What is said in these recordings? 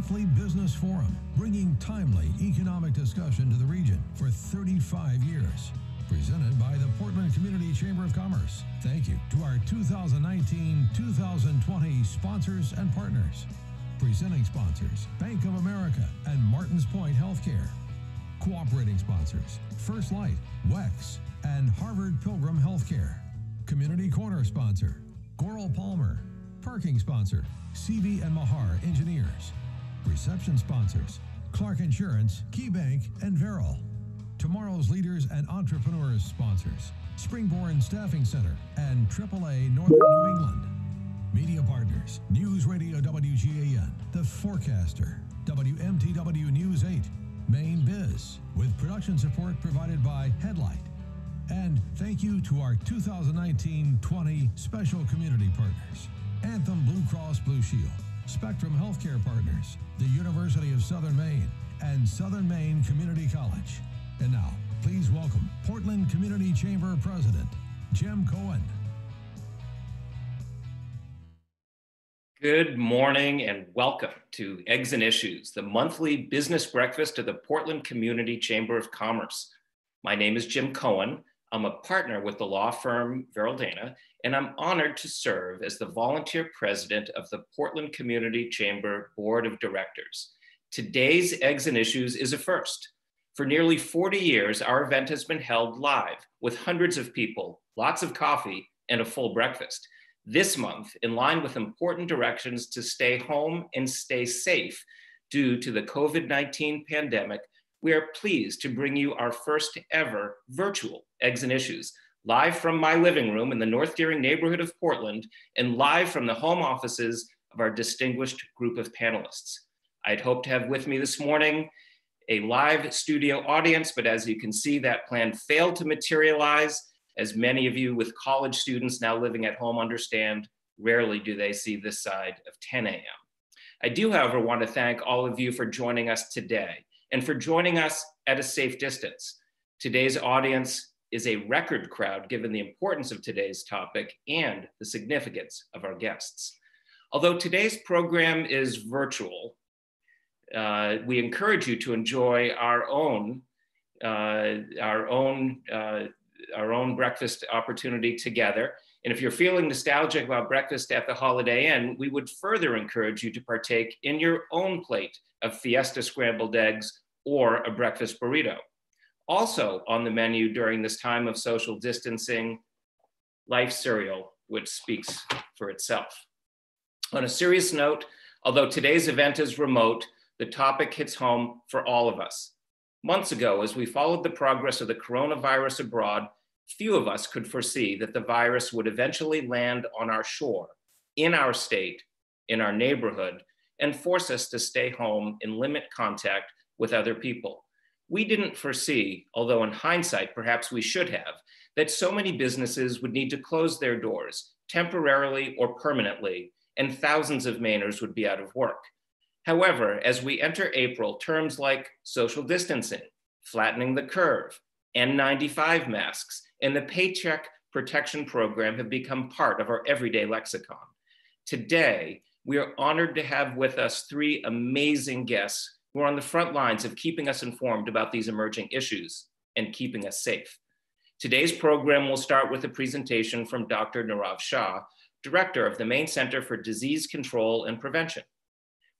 monthly business forum bringing timely economic discussion to the region for 35 years. Presented by the Portland Community Chamber of Commerce. Thank you to our 2019 2020 sponsors and partners. Presenting sponsors Bank of America and Martins Point Healthcare. Cooperating sponsors First Light, WEX, and Harvard Pilgrim Healthcare. Community Corner sponsor Goral Palmer. Parking sponsor CV and Mahar Engineers. Reception sponsors Clark Insurance, KeyBank, and Verrill. Tomorrow's leaders and entrepreneurs sponsors Springborn Staffing Center and AAA Northern New England. Media partners News Radio WGAN, The Forecaster, WMTW News 8, Maine Biz, with production support provided by Headlight. And thank you to our 2019 20 special community partners Anthem Blue Cross Blue Shield, Spectrum Healthcare Partners, the University of Southern Maine, and Southern Maine Community College. And now, please welcome Portland Community Chamber President Jim Cohen. Good morning and welcome to Eggs and Issues, the monthly business breakfast of the Portland Community Chamber of Commerce. My name is Jim Cohen. I'm a partner with the law firm Verrill Dana, and I'm honored to serve as the volunteer president of the Portland Community Chamber Board of Directors. Today's Eggs and Issues is a first. For nearly 40 years, our event has been held live with hundreds of people, lots of coffee, and a full breakfast. This month, in line with important directions to stay home and stay safe due to the COVID 19 pandemic, we are pleased to bring you our first ever virtual Eggs and Issues, live from my living room in the North Deering neighborhood of Portland, and live from the home offices of our distinguished group of panelists. I'd hoped to have with me this morning a live studio audience, but as you can see, that plan failed to materialize as many of you with college students now living at home understand, rarely do they see this side of 10 a.m. I do, however, want to thank all of you for joining us today and for joining us at a safe distance. Today's audience is a record crowd given the importance of today's topic and the significance of our guests. Although today's program is virtual, uh, we encourage you to enjoy our own, uh, our own uh, our own breakfast opportunity together. And if you're feeling nostalgic about breakfast at the Holiday Inn, we would further encourage you to partake in your own plate of Fiesta scrambled eggs or a breakfast burrito. Also on the menu during this time of social distancing, life cereal, which speaks for itself. On a serious note, although today's event is remote, the topic hits home for all of us. Months ago, as we followed the progress of the coronavirus abroad, few of us could foresee that the virus would eventually land on our shore, in our state, in our neighborhood, and force us to stay home and limit contact with other people. We didn't foresee, although in hindsight, perhaps we should have, that so many businesses would need to close their doors temporarily or permanently, and thousands of Mainers would be out of work. However, as we enter April, terms like social distancing, flattening the curve, N95 masks, and the Paycheck Protection Program have become part of our everyday lexicon. Today, we are honored to have with us three amazing guests who are on the front lines of keeping us informed about these emerging issues and keeping us safe. Today's program will start with a presentation from Dr. Nirav Shah, Director of the Maine Center for Disease Control and Prevention.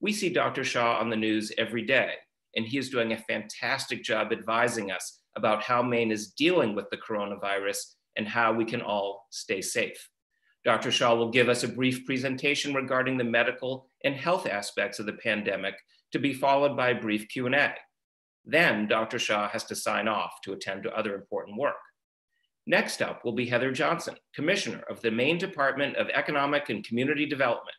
We see Dr. Shah on the news every day, and he is doing a fantastic job advising us about how Maine is dealing with the coronavirus and how we can all stay safe. Dr. Shah will give us a brief presentation regarding the medical and health aspects of the pandemic to be followed by a brief Q&A. Then Dr. Shah has to sign off to attend to other important work. Next up will be Heather Johnson, Commissioner of the Maine Department of Economic and Community Development.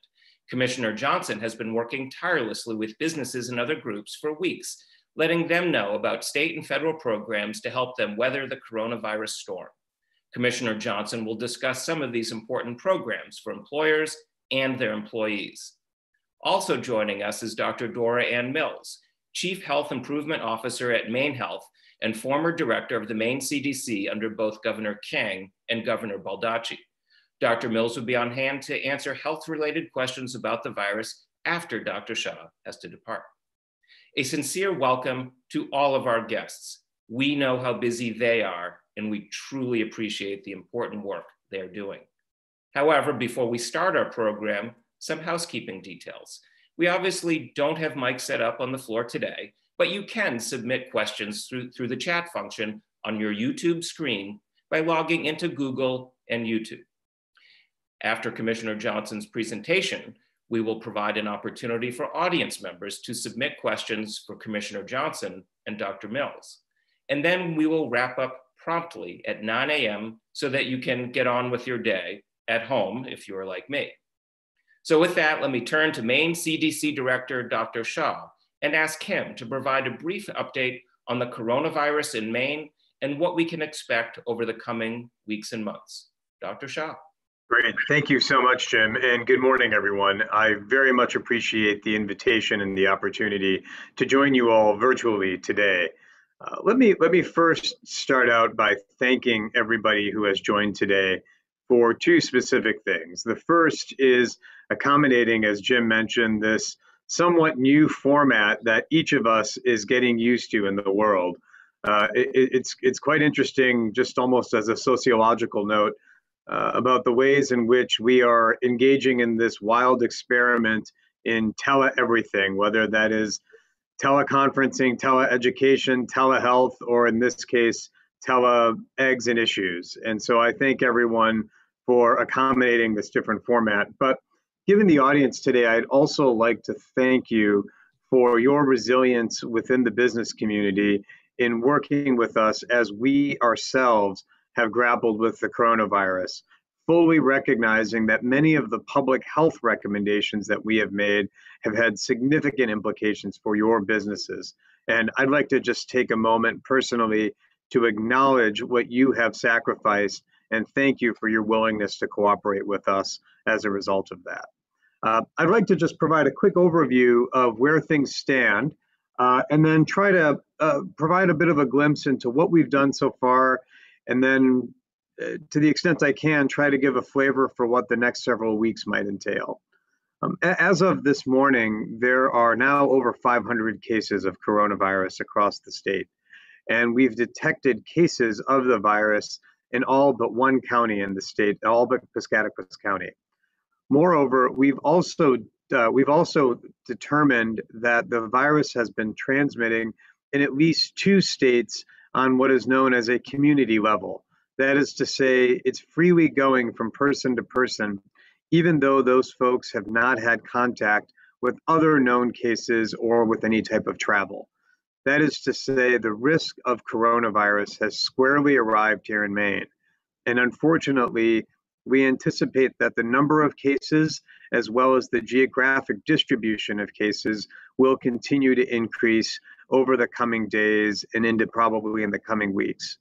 Commissioner Johnson has been working tirelessly with businesses and other groups for weeks, letting them know about state and federal programs to help them weather the coronavirus storm. Commissioner Johnson will discuss some of these important programs for employers and their employees. Also joining us is Dr. Dora Ann Mills, Chief Health Improvement Officer at Maine Health and former director of the Maine CDC under both Governor King and Governor Baldacci. Dr. Mills will be on hand to answer health related questions about the virus after Dr. Shah has to depart. A sincere welcome to all of our guests. We know how busy they are, and we truly appreciate the important work they're doing. However, before we start our program, some housekeeping details. We obviously don't have mics set up on the floor today, but you can submit questions through, through the chat function on your YouTube screen by logging into Google and YouTube. After Commissioner Johnson's presentation, we will provide an opportunity for audience members to submit questions for Commissioner Johnson and Dr. Mills. And then we will wrap up promptly at 9 a.m. so that you can get on with your day at home if you're like me. So with that, let me turn to Maine CDC Director, Dr. Shah and ask him to provide a brief update on the coronavirus in Maine and what we can expect over the coming weeks and months. Dr. Shah. Great. Thank you so much, Jim. And good morning, everyone. I very much appreciate the invitation and the opportunity to join you all virtually today. Uh, let me let me first start out by thanking everybody who has joined today for two specific things. The first is accommodating, as Jim mentioned, this somewhat new format that each of us is getting used to in the world. Uh, it, it's it's quite interesting, just almost as a sociological note, uh, about the ways in which we are engaging in this wild experiment in tele everything, whether that is teleconferencing, teleeducation, telehealth, or in this case, tele eggs and issues. And so I thank everyone for accommodating this different format. But given the audience today, I'd also like to thank you for your resilience within the business community in working with us as we ourselves have grappled with the coronavirus, fully recognizing that many of the public health recommendations that we have made have had significant implications for your businesses. And I'd like to just take a moment personally to acknowledge what you have sacrificed and thank you for your willingness to cooperate with us as a result of that. Uh, I'd like to just provide a quick overview of where things stand uh, and then try to uh, provide a bit of a glimpse into what we've done so far and then uh, to the extent I can try to give a flavor for what the next several weeks might entail. Um, as of this morning, there are now over 500 cases of coronavirus across the state. And we've detected cases of the virus in all but one county in the state, all but Piscataquis County. Moreover, we've also uh, we've also determined that the virus has been transmitting in at least two states on what is known as a community level. That is to say, it's freely going from person to person, even though those folks have not had contact with other known cases or with any type of travel. That is to say, the risk of coronavirus has squarely arrived here in Maine. And unfortunately, we anticipate that the number of cases, as well as the geographic distribution of cases, will continue to increase over the coming days and into probably in the coming weeks.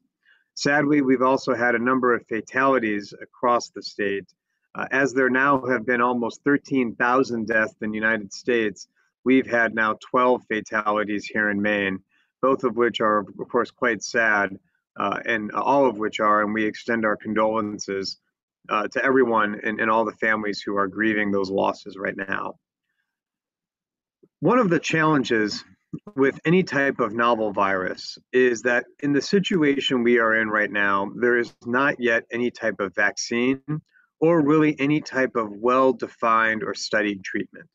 Sadly, we've also had a number of fatalities across the state. Uh, as there now have been almost 13,000 deaths in the United States, We've had now 12 fatalities here in Maine, both of which are, of course, quite sad, uh, and all of which are, and we extend our condolences uh, to everyone and, and all the families who are grieving those losses right now. One of the challenges with any type of novel virus is that in the situation we are in right now, there is not yet any type of vaccine or really any type of well defined or studied treatment.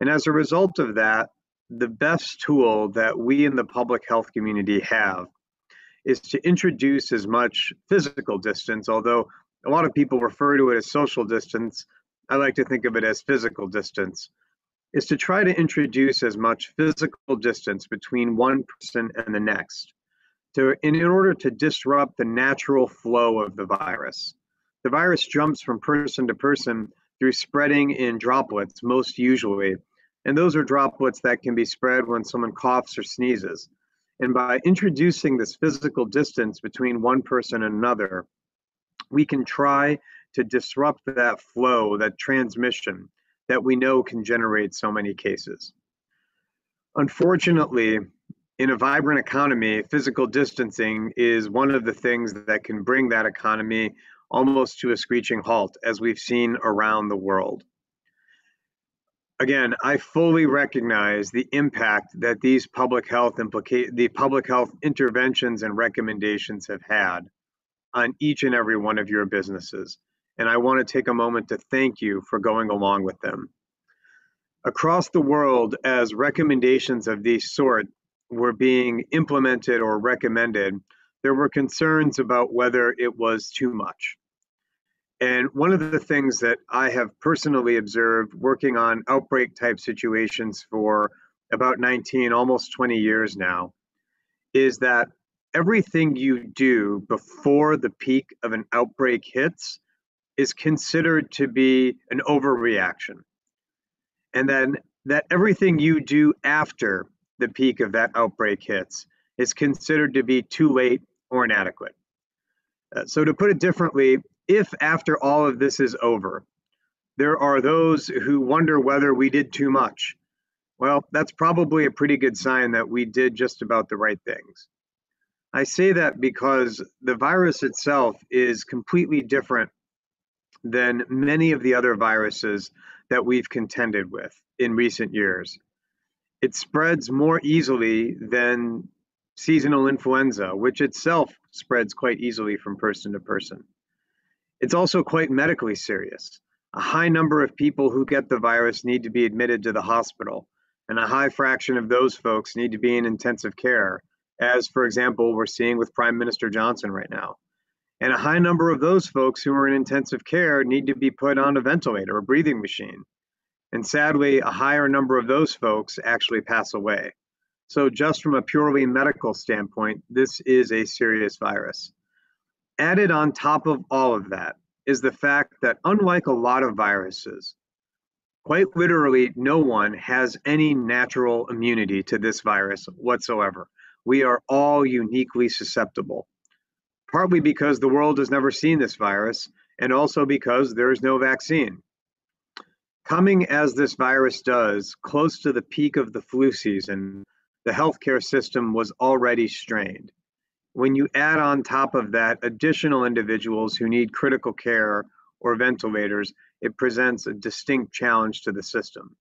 And as a result of that, the best tool that we in the public health community have is to introduce as much physical distance, although a lot of people refer to it as social distance. I like to think of it as physical distance, is to try to introduce as much physical distance between one person and the next to, in, in order to disrupt the natural flow of the virus. The virus jumps from person to person through spreading in droplets, most usually. And those are droplets that can be spread when someone coughs or sneezes. And by introducing this physical distance between one person and another, we can try to disrupt that flow, that transmission that we know can generate so many cases. Unfortunately, in a vibrant economy, physical distancing is one of the things that can bring that economy almost to a screeching halt, as we've seen around the world. again, I fully recognize the impact that these public health implicate the public health interventions and recommendations have had on each and every one of your businesses. And I want to take a moment to thank you for going along with them. Across the world, as recommendations of this sort were being implemented or recommended, there were concerns about whether it was too much. And one of the things that I have personally observed working on outbreak type situations for about 19, almost 20 years now, is that everything you do before the peak of an outbreak hits is considered to be an overreaction. And then that everything you do after the peak of that outbreak hits is considered to be too late or inadequate. Uh, so, to put it differently, if after all of this is over, there are those who wonder whether we did too much, well, that's probably a pretty good sign that we did just about the right things. I say that because the virus itself is completely different than many of the other viruses that we've contended with in recent years. It spreads more easily than seasonal influenza, which itself spreads quite easily from person to person. It's also quite medically serious. A high number of people who get the virus need to be admitted to the hospital, and a high fraction of those folks need to be in intensive care, as, for example, we're seeing with Prime Minister Johnson right now. And a high number of those folks who are in intensive care need to be put on a ventilator, a breathing machine. And sadly, a higher number of those folks actually pass away. So, just from a purely medical standpoint, this is a serious virus. Added on top of all of that is the fact that, unlike a lot of viruses, quite literally no one has any natural immunity to this virus whatsoever. We are all uniquely susceptible, partly because the world has never seen this virus, and also because there is no vaccine. Coming as this virus does, close to the peak of the flu season, the healthcare system was already strained when you add on top of that additional individuals who need critical care or ventilators, it presents a distinct challenge to the system.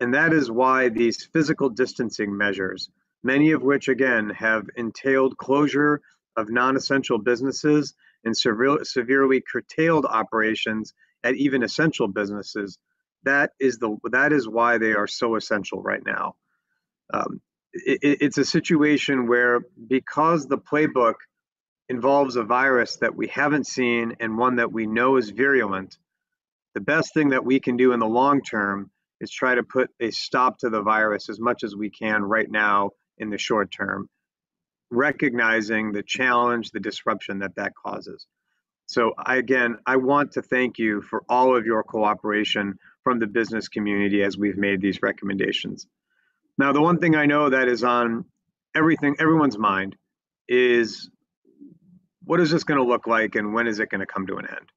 And that is why these physical distancing measures, many of which again have entailed closure of non essential businesses and severely curtailed operations at even essential businesses, that is, the, that is why they are so essential right now. Um, it, it's a situation where because the playbook involves a virus that we haven't seen and one that we know is virulent, the best thing that we can do in the long term is try to put a stop to the virus as much as we can right now in the short term, recognizing the challenge, the disruption that that causes. So, I, again, I want to thank you for all of your cooperation from the business community as we've made these recommendations. Now, the one thing I know that is on everything, everyone's mind is what is this going to look like and when is it going to come to an end?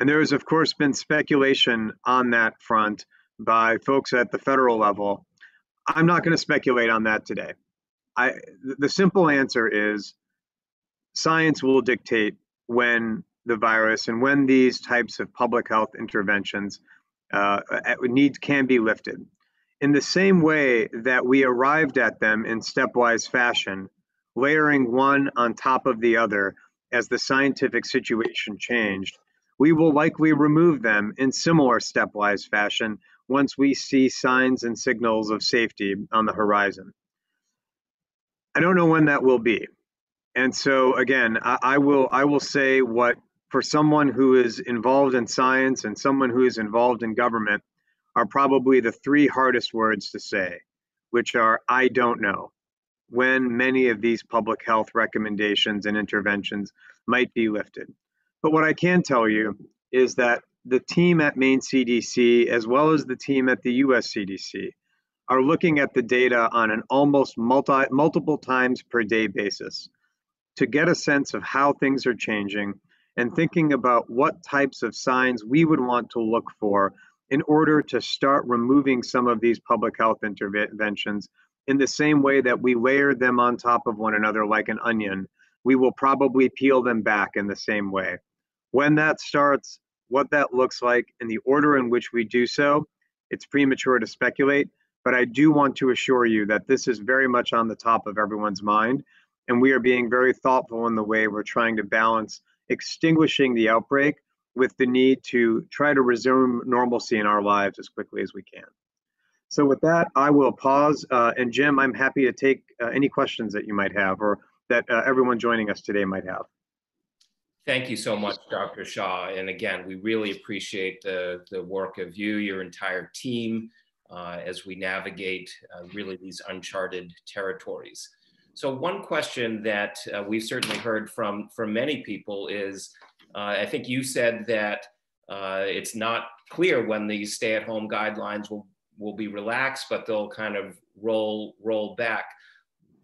And there has, of course, been speculation on that front by folks at the federal level. I'm not going to speculate on that today. I, the simple answer is science will dictate when the virus and when these types of public health interventions uh, need can be lifted in the same way that we arrived at them in stepwise fashion, layering one on top of the other as the scientific situation changed, we will likely remove them in similar stepwise fashion once we see signs and signals of safety on the horizon. I don't know when that will be. And so again, I, I will I will say what for someone who is involved in science and someone who is involved in government, are probably the three hardest words to say, which are I don't know when many of these public health recommendations and interventions might be lifted. But what I can tell you is that the team at Maine CDC, as well as the team at the US CDC, are looking at the data on an almost multi, multiple times per day basis to get a sense of how things are changing and thinking about what types of signs we would want to look for in order to start removing some of these public health interventions in the same way that we layer them on top of one another like an onion, we will probably peel them back in the same way. When that starts, what that looks like, and the order in which we do so It's premature to speculate, but I do want to assure you that this is very much on the top of everyone's mind. And we are being very thoughtful in the way we're trying to balance extinguishing the outbreak with the need to try to resume normalcy in our lives as quickly as we can. So with that, I will pause. Uh, and Jim, I'm happy to take uh, any questions that you might have or that uh, everyone joining us today might have. Thank you so much, Dr. Shah. And again, we really appreciate the, the work of you, your entire team, uh, as we navigate uh, really these uncharted territories. So one question that uh, we've certainly heard from, from many people is, I think you said that uh, it's not clear when these stay-at-home guidelines will, will be relaxed, but they'll kind of roll, roll back.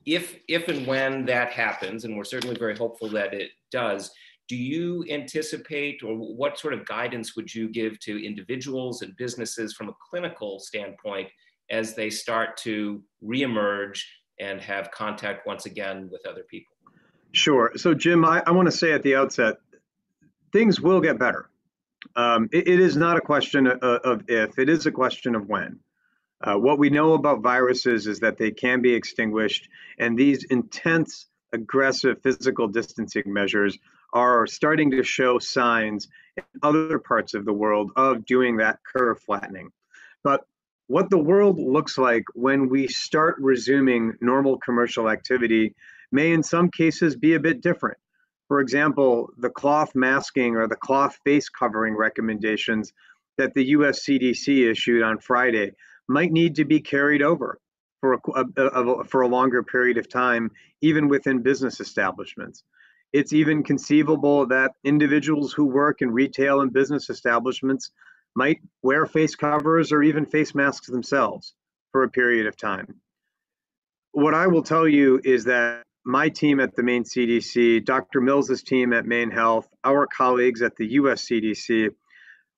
If, if and when that happens, and we're certainly very hopeful that it does, do you anticipate or what sort of guidance would you give to individuals and businesses from a clinical standpoint as they start to reemerge and have contact once again with other people? Sure. So, Jim, I, I want to say at the outset things will get better. Um, it, it is not a question of, of, if, it is a question of when. Uh, what we know about viruses is that they can be extinguished, and these intense, aggressive physical distancing measures are starting to show signs in other parts of the world of doing that curve flattening. But what the world looks like when we start resuming normal commercial activity may, in some cases, be a bit different. For example, the cloth masking or the cloth face covering recommendations that the US CDC issued on Friday might need to be carried over for a, a, a, for a longer period of time, even within business establishments. It's even conceivable that individuals who work in retail and business establishments might wear face covers or even face masks themselves for a period of time. What I will tell you is that my team at the Maine CDC, Dr. Mills's team at Maine Health, our colleagues at the US CDC,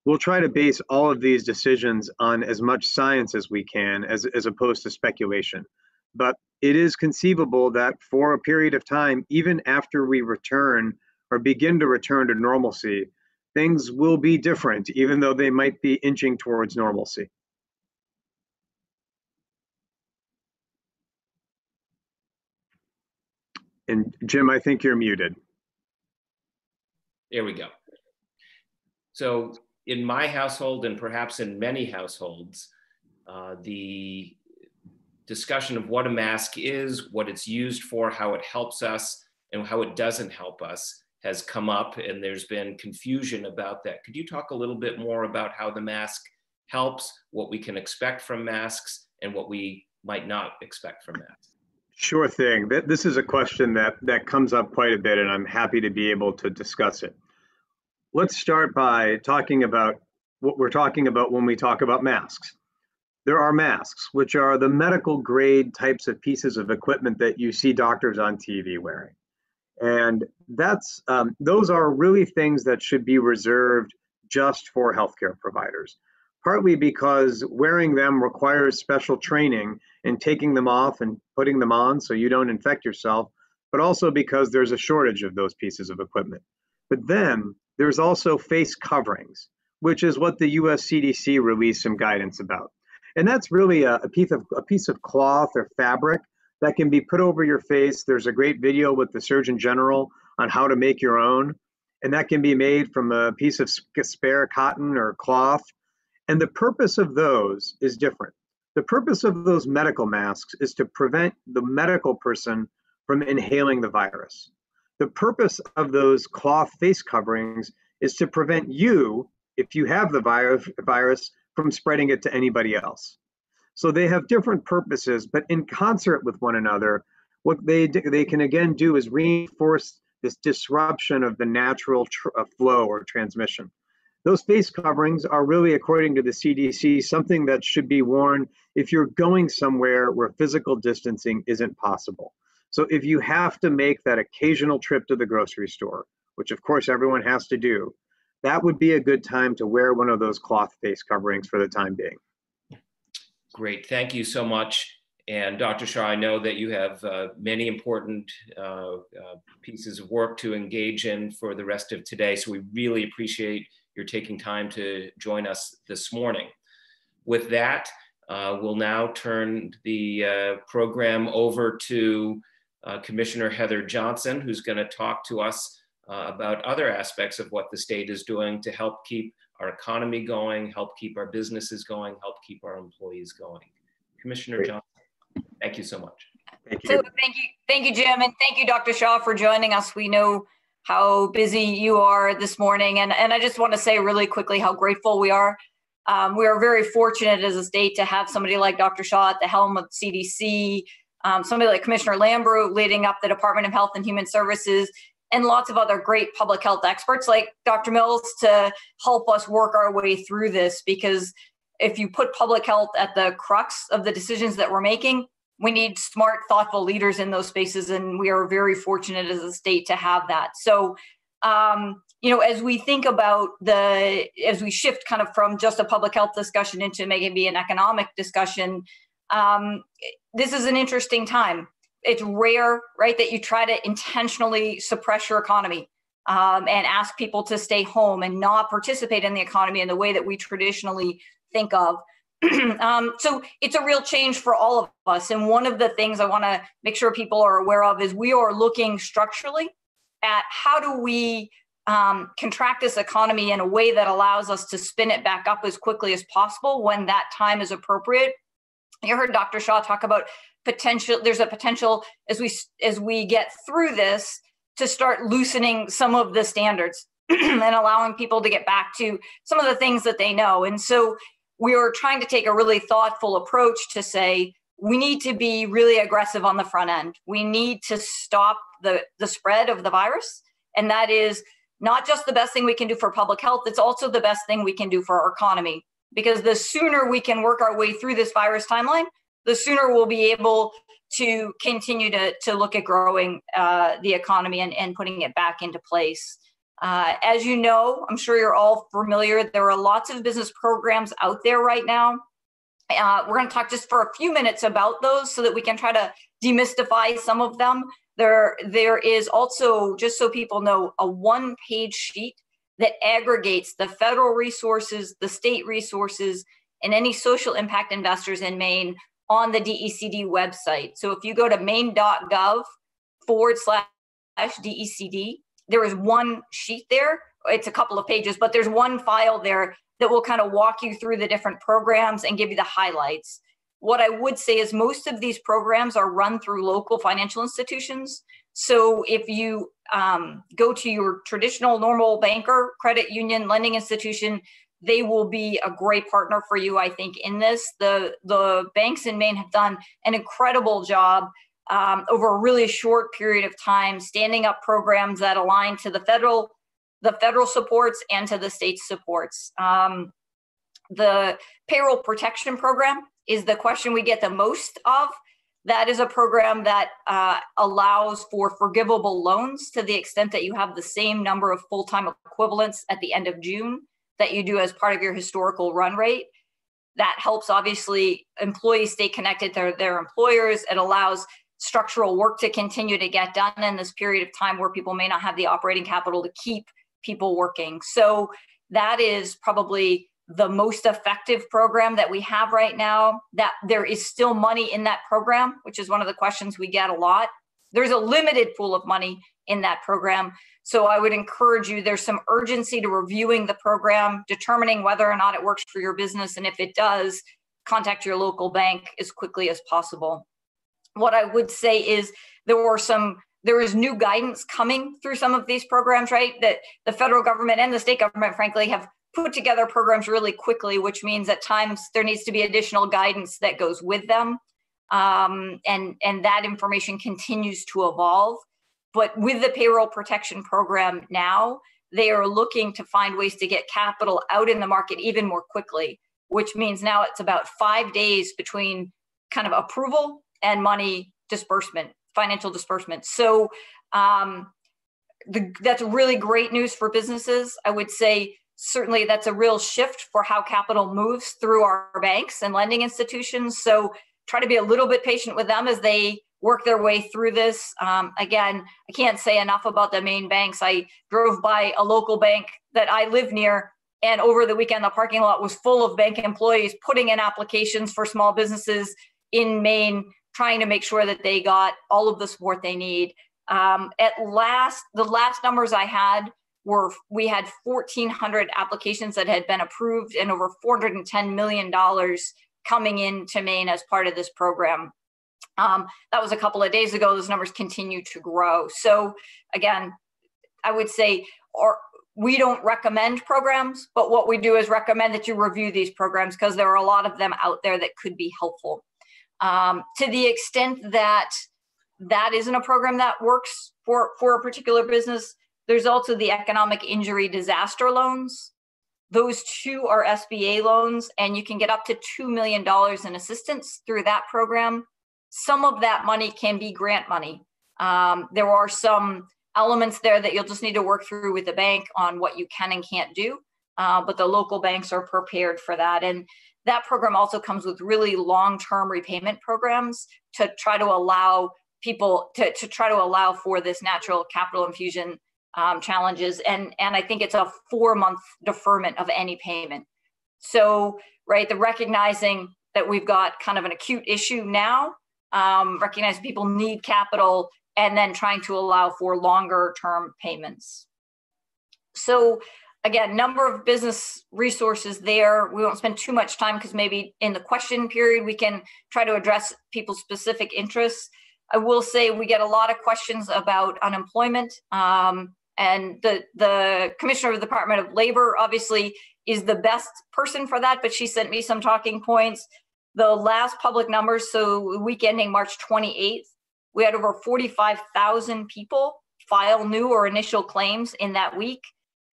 will try to base all of these decisions on as much science as we can as, as opposed to speculation. But it is conceivable that for a period of time, even after we return or begin to return to normalcy, things will be different, even though they might be inching towards normalcy. And Jim, I think you're muted. There we go. So in my household and perhaps in many households, uh, the discussion of what a mask is, what it's used for, how it helps us, and how it doesn't help us has come up, and there's been confusion about that. Could you talk a little bit more about how the mask helps, what we can expect from masks, and what we might not expect from masks? Sure thing. This is a question that, that comes up quite a bit, and I'm happy to be able to discuss it. Let's start by talking about what we're talking about when we talk about masks there are masks, which are the medical grade types of pieces of equipment that you see doctors on TV wearing. And that's um, those are really things that should be reserved just for healthcare providers. Partly because wearing them requires special training in taking them off and putting them on so you don't infect yourself, but also because there's a shortage of those pieces of equipment. But then there's also face coverings, which is what the US CDC released some guidance about. And that's really a, a, piece of a piece of cloth or fabric that can be put over your face. There's a great video with the Surgeon General on how to make your own. And that can be made from a piece of spare cotton or cloth. And the purpose of those is different. The purpose of those medical masks is to prevent the medical person from inhaling the virus. The purpose of those cloth face coverings is to prevent you, if you have the virus, from spreading it to anybody else. So they have different purposes, but in concert with one another, what they they can again do is reinforce this disruption of the natural tr- uh, flow or transmission. Those face coverings are really, according to the CDC, something that should be worn if you're going somewhere where physical distancing isn't possible. So if you have to make that occasional trip to the grocery store, which of course everyone has to do, that would be a good time to wear one of those cloth face coverings for the time being. Great, thank you so much. And Dr. Shah, I know that you have uh, many important uh, uh, pieces of work to engage in for the rest of today. So we really appreciate your taking time to join us this morning. with that, uh, we'll now turn the uh, program over to uh, Commissioner Heather Johnson, who's going to talk to us uh, about other aspects of what the state is doing to help keep our economy going, help keep our businesses going, help keep our employees going. Commissioner Great. Johnson, thank you so much. Thank you. So thank you, thank you, Jim, and thank you, Dr. Shah, for joining us. We know how busy you are this morning, and and I just want to say really quickly how grateful we are. Um, we are very fortunate as a state to have somebody like Dr. Shah at the helm of CDC, um, somebody like Commissioner Lambrew leading up the Department of Health and Human Services, and lots of other great public health experts like Dr. Mills to help us work our way through this. Because if you put public health at the crux of the decisions that we're making, we need smart, thoughtful leaders in those spaces, and we are very fortunate as a state to have that. So, um, you know, as we think about the, as we shift kind of from just a public health discussion into maybe an economic discussion, um, this is an interesting time it's rare, right, that you try to intentionally suppress your economy um, and ask people to stay home and not participate in the economy in the way that we traditionally think of. um, so it's a real change for all of us. And one of the things I want to make sure people are aware of is we are looking structurally at how do we um, contract this economy in a way that allows us to spin it back up as quickly as possible when that time is appropriate. You heard Dr. Shah talk about potential there's a potential as we as we get through this to start loosening some of the standards and allowing people to get back to some of the things that they know and so we are trying to take a really thoughtful approach to say we need to be really aggressive on the front end. We need to stop the the spread of the virus. And that is not just the best thing we can do for public health it's also the best thing we can do for our economy. Because the sooner we can work our way through this virus timeline the sooner we'll be able to continue to, to look at growing uh, the economy and, and putting it back into place. Uh, as you know, I'm sure you're all familiar, there are lots of business programs out there right now. Uh, we're going to talk just for a few minutes about those so that we can try to demystify some of them. There, there is also, just so people know, a one page sheet that aggregates the federal resources, the state resources, and any social impact investors in Maine on the DECD website. So if you go to maine.gov forward slash DECD, there is one sheet there. It's a couple of pages, but there's one file there that will kind of walk you through the different programs and give you the highlights. What I would say is most of these programs are run through local financial institutions. So if you um, go to your traditional normal banker, credit union, lending institution, they will be a great partner for you i think in this the the banks in maine have done an incredible job um, over a really short period of time standing up programs that align to the federal the federal supports and to the state supports um, the payroll protection program is the question we get the most of that is a program that uh, allows for forgivable loans to the extent that you have the same number of full-time equivalents at the end of june that you do as part of your historical run rate. That helps obviously employees stay connected to their employers. It allows structural work to continue to get done in this period of time where people may not have the operating capital to keep people working. So that is probably the most effective program that we have right now. That there is still money in that program, which is one of the questions we get a lot. There's a limited pool of money in that program. So I would encourage you, there's some urgency to reviewing the program, determining whether or not it works for your business. And if it does, contact your local bank as quickly as possible. What I would say is there were some there is new guidance coming through some of these programs, right? That the federal government and the state government, frankly, have put together programs really quickly, which means at times there needs to be additional guidance that goes with them. Um, and, and that information continues to evolve. But with the payroll protection program now, they are looking to find ways to get capital out in the market even more quickly, which means now it's about five days between kind of approval and money disbursement, financial disbursement. So um, the, that's really great news for businesses. I would say certainly that's a real shift for how capital moves through our banks and lending institutions. So try to be a little bit patient with them as they work their way through this. Um, again, I can't say enough about the main banks. I drove by a local bank that I live near, And over the weekend, the parking lot was full of bank employees putting in applications for small businesses in Maine, trying to make sure that they got all of the support they need. Um, at last, the last numbers I had were we had 1,400 applications that had been approved and over 410 million dollars coming into Maine as part of this program. Um, that was a couple of days ago. Those numbers continue to grow. So again, I would say, or we don't recommend programs, but what we do is recommend that you review these programs because there are a lot of them out there that could be helpful. Um, to the extent that that isn't a program that works for, for a particular business, there's also the economic injury disaster loans. Those two are SBA loans, and you can get up to $2 million in assistance through that program. Some of that money can be grant money. Um, there are some elements there that you'll just need to work through with the bank on what you can and can't do, uh, but the local banks are prepared for that. And that program also comes with really long-term repayment programs to try to allow people to, to try to allow for this natural capital infusion um, challenges. And and i think it's a four month deferment of any payment. So right the recognizing that we've got kind of an acute issue now um, recognize people need capital and then trying to allow for longer term payments. So again number of business resources there we won't spend too much time because maybe in the question period we can try to address people's specific interests I will say we get a lot of questions about unemployment. Um, and the, the commissioner of the Department of Labor obviously is the best person for that, but she sent me some talking points. The last public numbers, so week ending March 28th, we had over 45,000 people file new or initial claims in that week.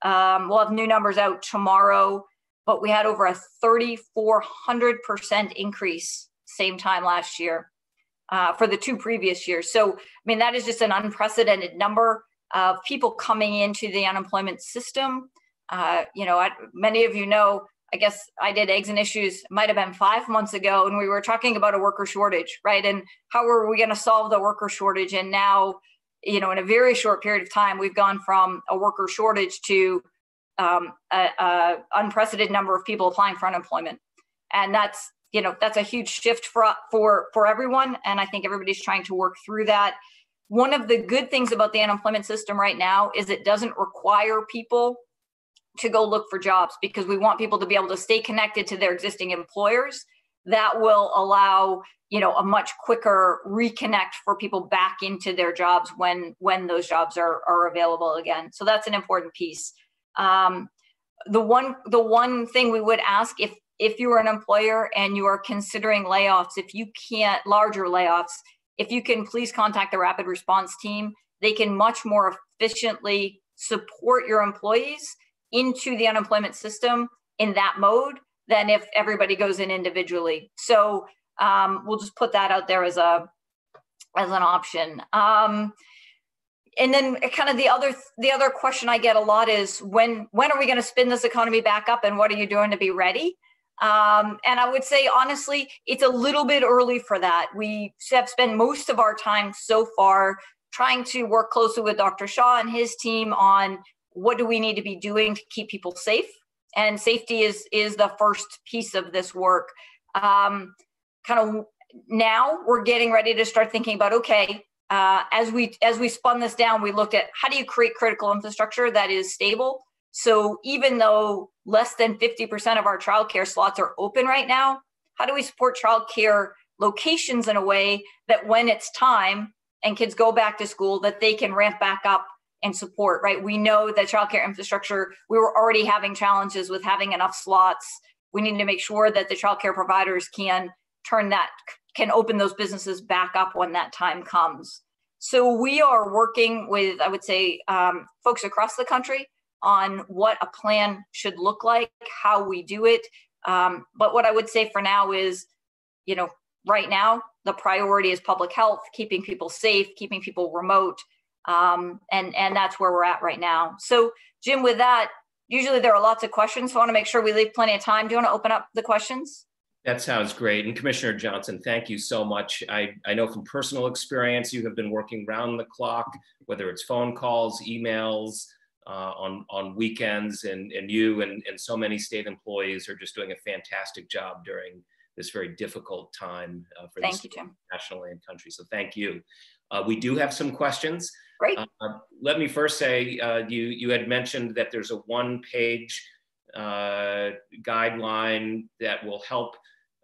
Um, we'll have new numbers out tomorrow, but we had over a 3,400% increase same time last year uh, for the two previous years. So, I mean, that is just an unprecedented number of people coming into the unemployment system. Uh, you know, I, many of you know, I guess I did eggs and issues, might have been five months ago, and we were talking about a worker shortage, right? And how are we going to solve the worker shortage? And now, you know, in a very short period of time, we've gone from a worker shortage to um, a, a unprecedented number of people applying for unemployment, and that's you know that's a huge shift for for for everyone. And I think everybody's trying to work through that. One of the good things about the unemployment system right now is it doesn't require people to go look for jobs because we want people to be able to stay connected to their existing employers that will allow you know a much quicker reconnect for people back into their jobs when when those jobs are, are available again. So that's an important piece. Um, the one the one thing we would ask if if you are an employer and you are considering layoffs if you can't larger layoffs if you can please contact the rapid response team, they can much more efficiently support your employees into the unemployment system in that mode than if everybody goes in individually. So um, we'll just put that out there as a as an option. Um, and then kind of the other the other question I get a lot is when when are we going to spin this economy back up and what are you doing to be ready? Um, and I would say, honestly, it's a little bit early for that. We have spent most of our time so far trying to work closely with Dr. Shah and his team on what do we need to be doing to keep people safe. And safety is is the first piece of this work. Um, kind of now we're getting ready to start thinking about okay, uh, as we as we spun this down, we looked at how do you create critical infrastructure that is stable so even though less than 50% of our childcare slots are open right now, how do we support childcare locations in a way that when it's time and kids go back to school, that they can ramp back up and support, right? We know that childcare infrastructure, we were already having challenges with having enough slots. We need to make sure that the childcare providers can turn that, can open those businesses back up when that time comes. So we are working with, I would say, um, folks across the country on what a plan should look like, how we do it. Um, but what I would say for now is, you know, right now the priority is public health, keeping people safe, keeping people remote, um, and and that's where we're at right now. So, Jim, with that, usually there are lots of questions. So I want to make sure we leave plenty of time. Do you want to open up the questions? That sounds great. And Commissioner Johnson, thank you so much. I, I know from personal experience, you have been working round the clock, whether it's phone calls, emails, uh, on, on weekends and, and you and, and so many state employees are just doing a fantastic job during this very difficult time uh, for thank the you, nationally and country. So thank you. Uh, we do have some questions. Great. Uh, let me first say, uh, you, you had mentioned that there's a one page uh, guideline that will help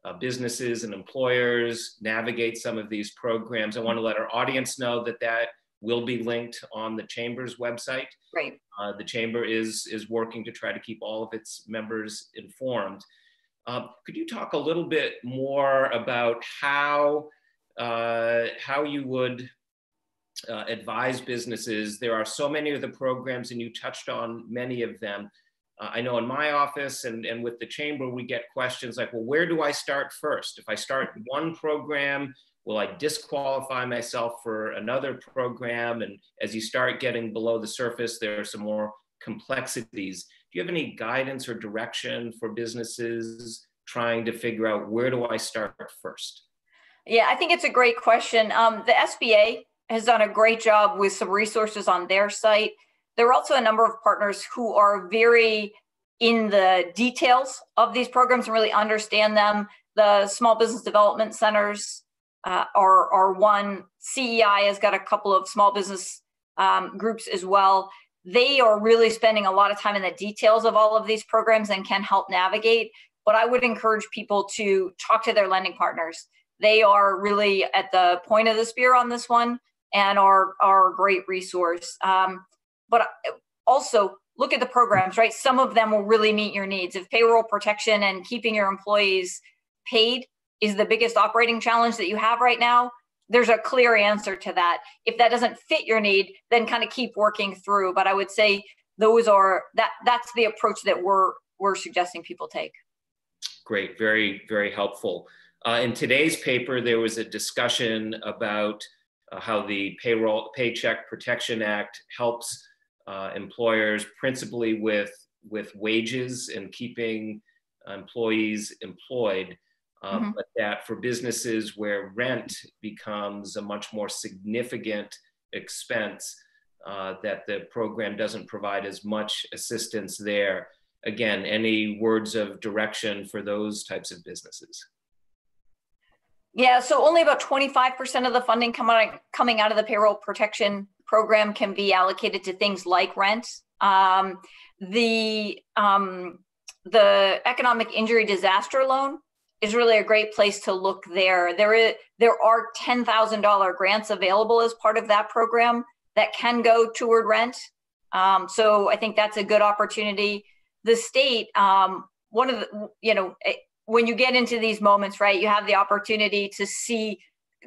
uh, businesses and employers navigate some of these programs. I want to let our audience know that that will be linked on the Chamber's website. Great. Uh, the Chamber is, is working to try to keep all of its members informed. Uh, could you talk a little bit more about how, uh, how you would uh, advise businesses? There are so many of the programs, and you touched on many of them. Uh, I know in my office and, and with the chamber, we get questions like, well, where do I start first? If I start one program, will I disqualify myself for another program? And as you start getting below the surface, there are some more complexities. Do you have any guidance or direction for businesses trying to figure out where do I start first? Yeah, I think it's a great question. Um, the SBA has done a great job with some resources on their site there are also a number of partners who are very in the details of these programs and really understand them. The small business development centers uh, are, are one. CEI has got a couple of small business um, groups as well. They are really spending a lot of time in the details of all of these programs and can help navigate. But I would encourage people to talk to their lending partners. They are really at the point of the spear on this one and are, are a great resource. Um, but also look at the programs, right? Some of them will really meet your needs. If payroll protection and keeping your employees paid is the biggest operating challenge that you have right now, there's a clear answer to that. If that doesn't fit your need, then kind of keep working through. But I would say those are that that's the approach that we're we're suggesting people take. Great, very very helpful. Uh, in today's paper, there was a discussion about uh, how the payroll Paycheck Protection Act helps uh, employers principally with with wages and keeping employees employed, um, mm-hmm. but that for businesses where rent becomes a much more significant expense, uh, that the program doesn't provide as much assistance there. Again, any words of direction for those types of businesses? Yeah, so only about 25% of the funding coming coming out of the payroll protection program can be allocated to things like rent. Um, the um, the economic injury disaster loan is really a great place to look there. There is there are ten thousand dollar grants available as part of that program that can go toward rent. Um, so I think that's a good opportunity. The state, um, one of the you know eh, when you get into these moments, right, you have the opportunity to see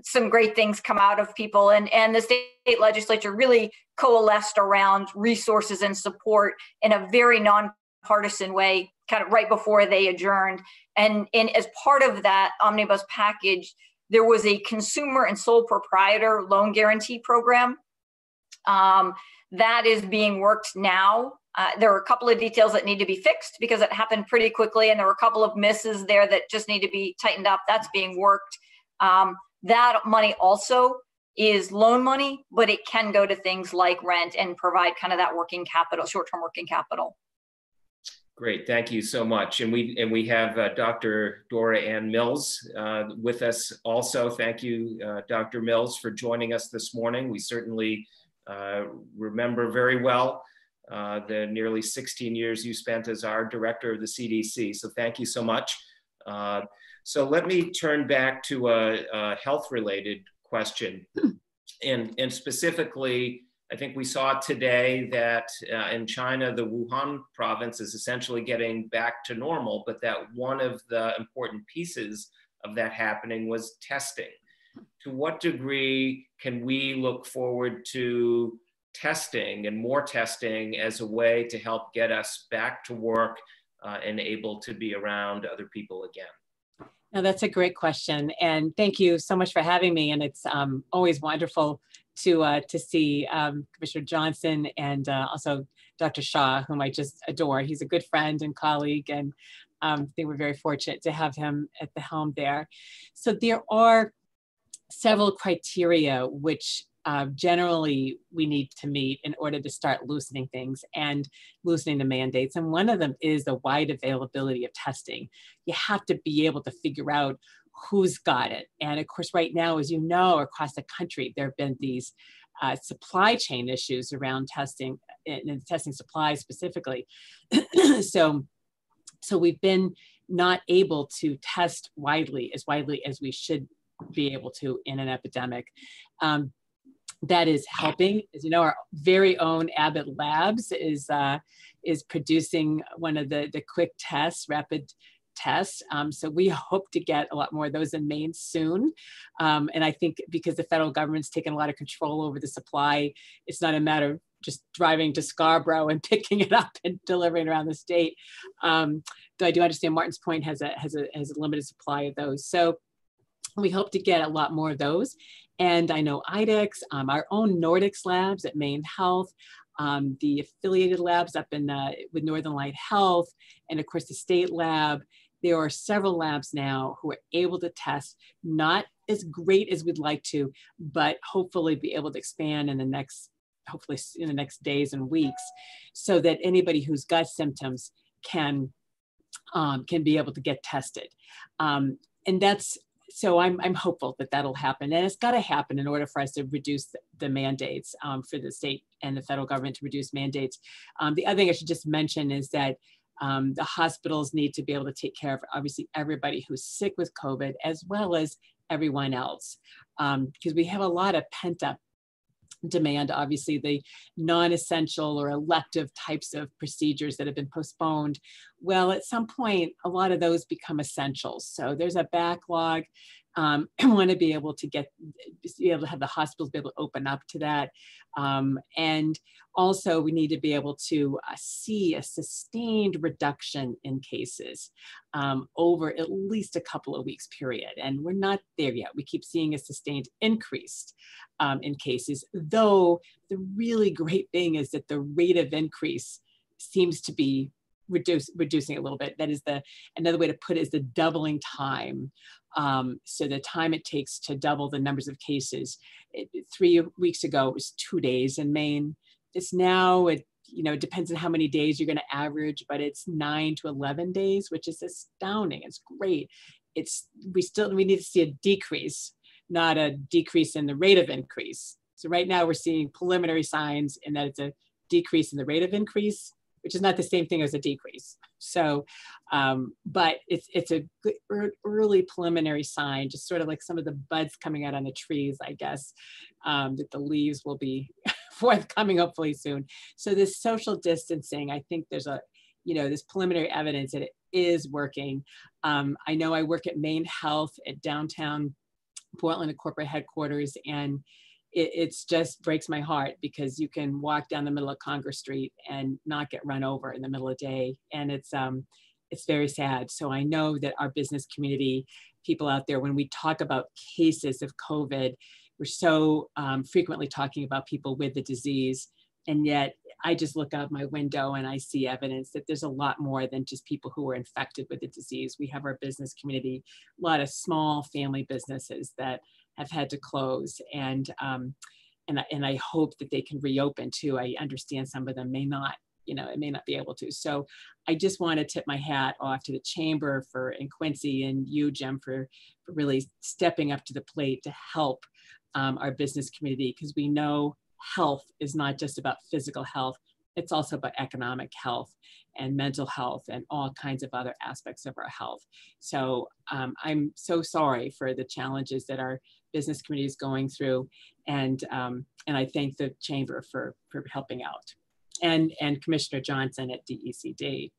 some great things come out of people. And and the state legislature really coalesced around resources and support in a very nonpartisan way kind of right before they adjourned. And and as part of that omnibus package there was a consumer and sole proprietor loan guarantee program. Um, that is being worked now uh, there are a couple of details that need to be fixed because it happened pretty quickly and there were a couple of misses there that just need to be tightened up that's being worked um, that money also is loan money, but it can go to things like rent and provide kind of that working capital, short-term working capital. Great, thank you so much. And we and we have uh, Dr. Dora Ann Mills uh, with us also. Thank you, uh, Dr. Mills, for joining us this morning. We certainly uh, remember very well uh, the nearly 16 years you spent as our director of the CDC. So thank you so much. Uh, so let me turn back to a, a health related question. And, and specifically, I think we saw today that uh, in China, the Wuhan province is essentially getting back to normal, but that one of the important pieces of that happening was testing. To what degree can we look forward to testing and more testing as a way to help get us back to work uh, and able to be around other people again? Now, that's a great question, and thank you so much for having me. And it's um, always wonderful to uh, to see um, Commissioner Johnson and uh, also Dr. Shah, whom I just adore. He's a good friend and colleague, and um, think we're very fortunate to have him at the helm there. So there are several criteria which uh, generally we need to meet in order to start loosening things and loosening the mandates. And one of them is the wide availability of testing. You have to be able to figure out who's got it. And of course, right now, as you know, across the country, there have been these uh, supply chain issues around testing and testing supplies specifically. so, so we've been not able to test widely as widely as we should be able to in an epidemic. Um, that is helping. As you know, our very own Abbott Labs is uh, is producing one of the the quick tests, rapid tests. Um, so we hope to get a lot more of those in Maine soon. Um, and I think because the federal government's taken a lot of control over the supply, it's not a matter of just driving to Scarborough and picking it up and delivering around the state. Um, though I do understand Martin's Point has a has a has a limited supply of those. So we hope to get a lot more of those. And I know IDEXX, um, our own NorDx labs at Maine Health, um, the affiliated labs up in uh, with Northern Light Health, and of course the state lab. There are several labs now who are able to test, not as great as we'd like to, but hopefully be able to expand in the next, hopefully in the next days and weeks, so that anybody who's got symptoms can um, can be able to get tested. Um, and that's so I'm, I'm hopeful that that'll happen. And it's got to happen in order for us to reduce the, mandates um, for the state and the federal government to reduce mandates. Um, the other thing I should just mention is that um, the hospitals need to be able to take care of obviously everybody who's sick with COVID as well as everyone else. Because um, we have a lot of pent up demand, obviously the non-essential or elective types of procedures that have been postponed. Well, at some point, a lot of those become essentials. So there's a backlog. Um, want to be able to get, be able to have the hospitals be able to open up to that. Um, and also we need to be able to uh, see a sustained reduction in cases um, over at least a couple of weeks period. And we're not there yet. We keep seeing a sustained increase um, in cases, though the really great thing is that the rate of increase seems to be reduce, reducing a little bit. That is the, another way to put it is the doubling time. Um, so the time it takes to double the numbers of cases. It, three weeks ago, it was two days in Maine. It's now, it, you know, it depends on how many days you're going to average, but it's nine to 11 days, which is astounding. It's great. It's, we still, we need to see a decrease, not a decrease in the rate of increase. So right now we're seeing preliminary signs in that it's a decrease in the rate of increase, which is not the same thing as a decrease. So, um, but it's it's a good early preliminary sign, just sort of like some of the buds coming out on the trees, I guess, um, that the leaves will be forthcoming hopefully soon. So this social distancing, I think there's a, you know, this preliminary evidence that it is working. Um, I know I work at Maine Health at downtown Portland at corporate headquarters, and it it's just breaks my heart because you can walk down the middle of Congress Street and not get run over in the middle of the day, and it's um, it's very sad. So I know that our business community, people out there, when we talk about cases of COVID, we're so um, frequently talking about people with the disease, and yet I just look out my window and I see evidence that there's a lot more than just people who are infected with the disease. We have our business community, a lot of small family businesses that have had to close and um, and, and I hope that they can reopen too. I understand some of them may not, you know, it may not be able to. So I just want to tip my hat off to the chamber for and Quincy and you, Jim, for, for really stepping up to the plate to help um, our business community because we know health is not just about physical health, it's also about economic health and mental health and all kinds of other aspects of our health. So um, I'm so sorry for the challenges that our business community is going through. And, um, and I thank the chamber for, for helping out and, and Commissioner Johnson at DECD.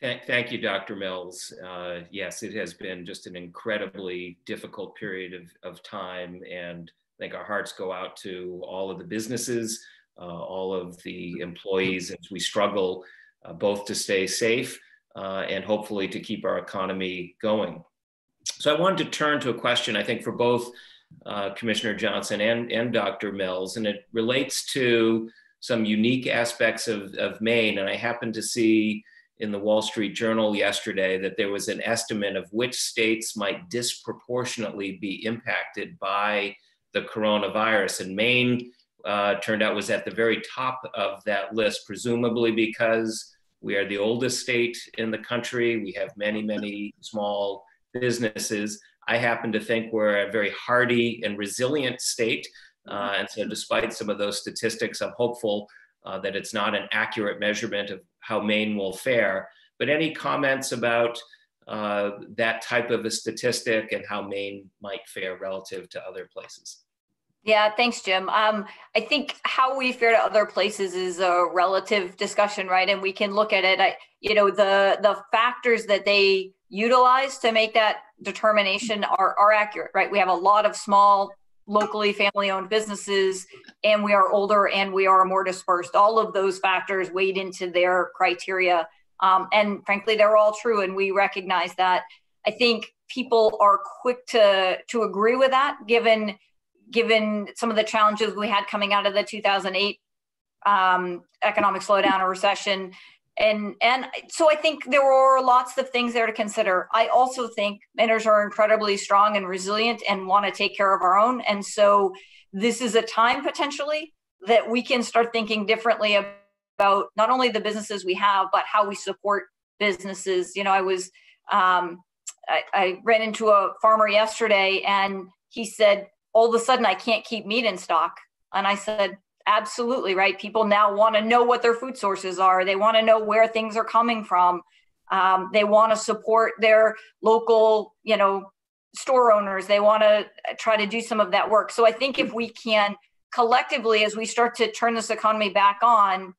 Thank you, Dr. Mills. Uh, yes, it has been just an incredibly difficult period of, of time. And I think our hearts go out to all of the businesses, all of the employees as we struggle uh, both to stay safe uh, and hopefully to keep our economy going. So I wanted to turn to a question I think for both uh, Commissioner Johnson and, and Dr. Mills, and it relates to some unique aspects of, of Maine. And I happened to see in the Wall Street Journal yesterday that there was an estimate of which states might disproportionately be impacted by the coronavirus. And Maine uh, turned out was at the very top of that list, presumably because we are the oldest state in the country. We have many, many small businesses. I happen to think we're a very hardy and resilient state. Uh, and so, despite some of those statistics, I'm hopeful uh, that it's not an accurate measurement of how Maine will fare. But any comments about uh, that type of a statistic and how Maine might fare relative to other places? Yeah, thanks, Jim. Um, I think how we fare to other places is a relative discussion, right? And we can look at it. I, you know, the the factors that they utilize to make that determination are are accurate, right? We have a lot of small, locally family-owned businesses, and we are older and we are more dispersed. All of those factors weighed into their criteria, um, and frankly, they're all true, and we recognize that. I think people are quick to to agree with that, given given some of the challenges we had coming out of the 2008 um, economic slowdown or recession. And, and so I think there were lots of things there to consider. I also think Mainers are incredibly strong and resilient and want to take care of our own. And so this is a time potentially that we can start thinking differently about not only the businesses we have, but how we support businesses. You know, I was, um, I, I ran into a farmer yesterday and he said, all of a sudden I can't keep meat in stock. And I said, absolutely, right? People now want to know what their food sources are. They want to know where things are coming from. Um, they want to support their local, you know, store owners. They want to try to do some of that work. So I think if we can collectively, as we start to turn this economy back on,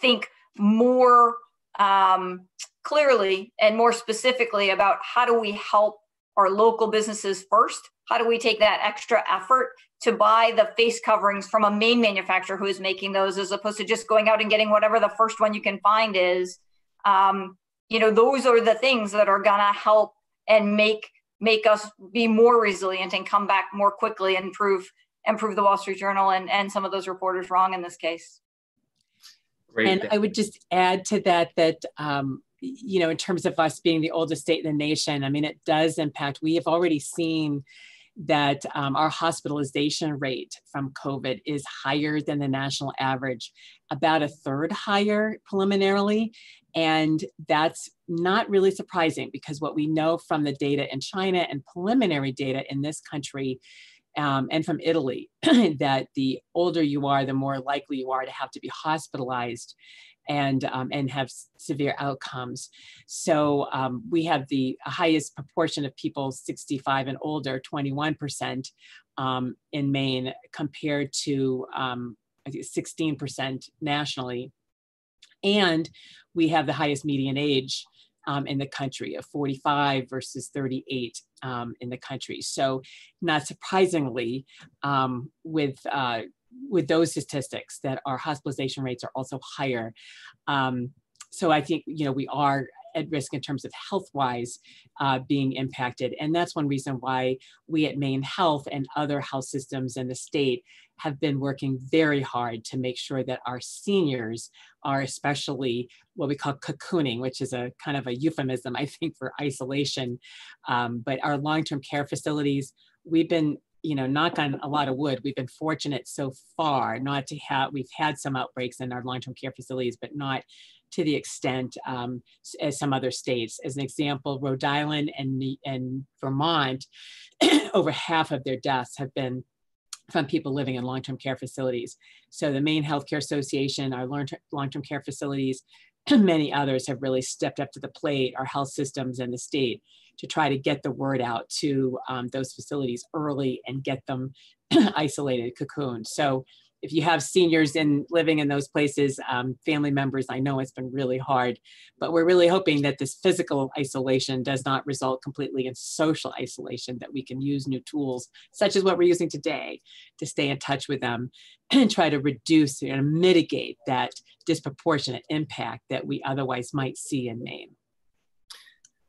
think more um, clearly and more specifically about how do we help our local businesses first how do we take that extra effort to buy the face coverings from a Maine manufacturer who is making those as opposed to just going out and getting whatever the first one you can find is um, you know those are the things that are gonna help and make make us be more resilient and come back more quickly and prove and prove the wall street journal and, and some of those reporters wrong in this case Great. and i would just add to that that um, you know in terms of us being the oldest state in the nation i mean it does impact we have already seen that um, our hospitalization rate from COVID is higher than the national average, about a third higher preliminarily. And that's not really surprising because what we know from the data in China and preliminary data in this country um, and from Italy, that the older you are, the more likely you are to have to be hospitalized and um, and have severe outcomes. So um, we have the highest proportion of people 65 and older, 21% um, in Maine, compared to um, 16% nationally. And we have the highest median age um, in the country of 45 versus 38 um, in the country. So, not surprisingly, um, with uh, with those statistics that our hospitalization rates are also higher. Um, so I think you know we are at risk in terms of health wise uh, being impacted. And that's one reason why we at Maine Health and other health systems in the state have been working very hard to make sure that our seniors are especially what we call cocooning, which is a kind of a euphemism, I think, for isolation. Um, but our long term care facilities, we've been you know, knock on a lot of wood, we've been fortunate so far not to have, we've had some outbreaks in our long-term care facilities, but not to the extent um, as some other states. As an example, Rhode Island and, and Vermont, over half of their deaths have been from people living in long-term care facilities. So the Maine Healthcare Association, our long-term care facilities, and many others have really stepped up to the plate, our health systems and the state, to try to get the word out to um, those facilities early and get them isolated, cocooned. So if you have seniors in living in those places, um, family members, I know it's been really hard, but we're really hoping that this physical isolation does not result completely in social isolation, that we can use new tools, such as what we're using today, to stay in touch with them and try to reduce and mitigate that disproportionate impact that we otherwise might see in Maine.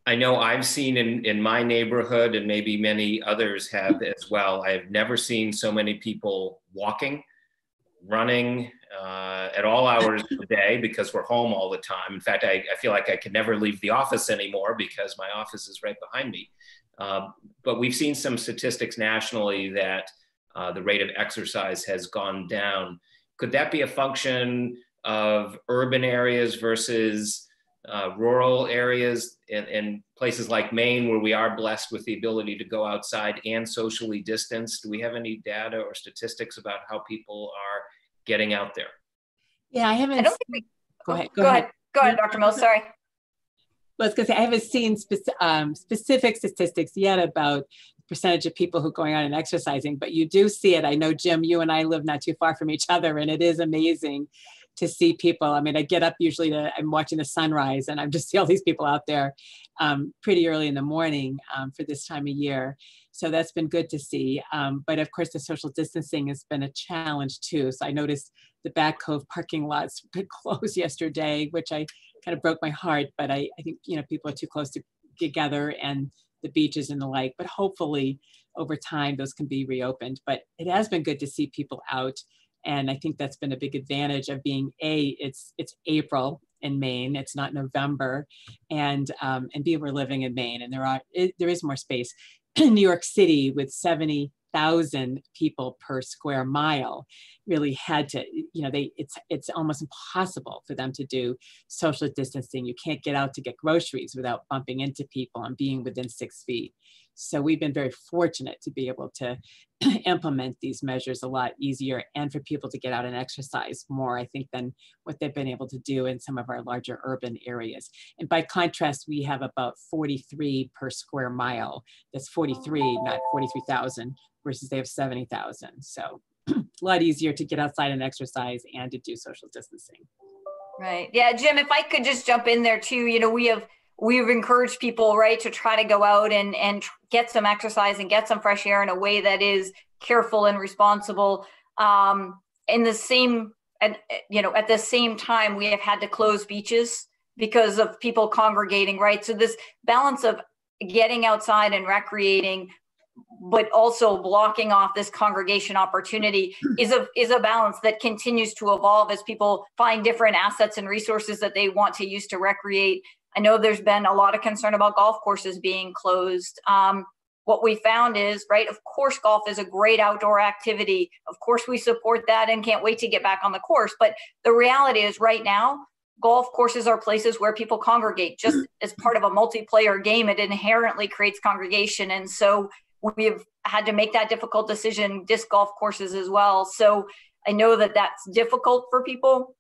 I know I've seen in, in my neighborhood, and maybe many others have as well. I've never seen so many people walking, running uh, at all hours of the day because we're home all the time. In fact, I, I, feel like I can never leave the office anymore because my office is right behind me. Uh, but we've seen some statistics nationally that uh, the rate of exercise has gone down. Could that be a function of urban areas versus uh, rural areas and, and, places like Maine, where we are blessed with the ability to go outside and socially distance? Do we have any data or statistics about how people are getting out there? Yeah, I haven't. I don't think we, go, ahead, go, go ahead. ahead. Go ahead, Dr. Mills. Sorry. Well, I was going to say, I haven't seen spe- um, specific statistics yet about percentage of people who are going out and exercising, but you do see it. I know, Jim, you and I live not too far from each other, and it is amazing to see people. I mean, I get up usually to, I'm watching the sunrise and I'm just see all these people out there um, pretty early in the morning um, for this time of year. So that's been good to see. Um, but of course, the social distancing has been a challenge too. So I noticed the Back Cove parking lots closed yesterday, which I kind of broke my heart. But I, I think, you know, people are too close to together and the beaches and the like. But hopefully over time, those can be reopened. But it has been good to see people out and I think that's been a big advantage of being a it's it's April in Maine, it's not November, and um, and B we're living in Maine, and there are it, there is more space. In New York City with seventy thousand people per square mile really had to you know they it's it's almost impossible for them to do social distancing you can't get out to get groceries without bumping into people and being within six feet so we've been very fortunate to be able to implement these measures a lot easier and for people to get out and exercise more, I think, than what they've been able to do in some of our larger urban areas. And by contrast, we have about 43 per square mile. That's 43, not 43,000, versus they have 70,000. So a lot easier to get outside and exercise and to do social distancing. Right. Yeah, Jim, if I could just jump in there too, you know, we have we've encouraged people right to try to go out and and get some exercise and get some fresh air in a way that is careful and responsible. Um, in the same and you know at the same time we have had to close beaches because of people congregating right? So this balance of getting outside and recreating but also blocking off this congregation opportunity is a is a balance that continues to evolve as people find different assets and resources that they want to use to recreate I know there's been a lot of concern about golf courses being closed. Um, what we found is, right, of course, golf is a great outdoor activity. Of course, we support that and can't wait to get back on the course. But the reality is, right now, golf courses are places where people congregate. Just as part of a multiplayer game, it inherently creates congregation. And so we've had to make that difficult decision, disc golf courses as well. So I know that that's difficult for people.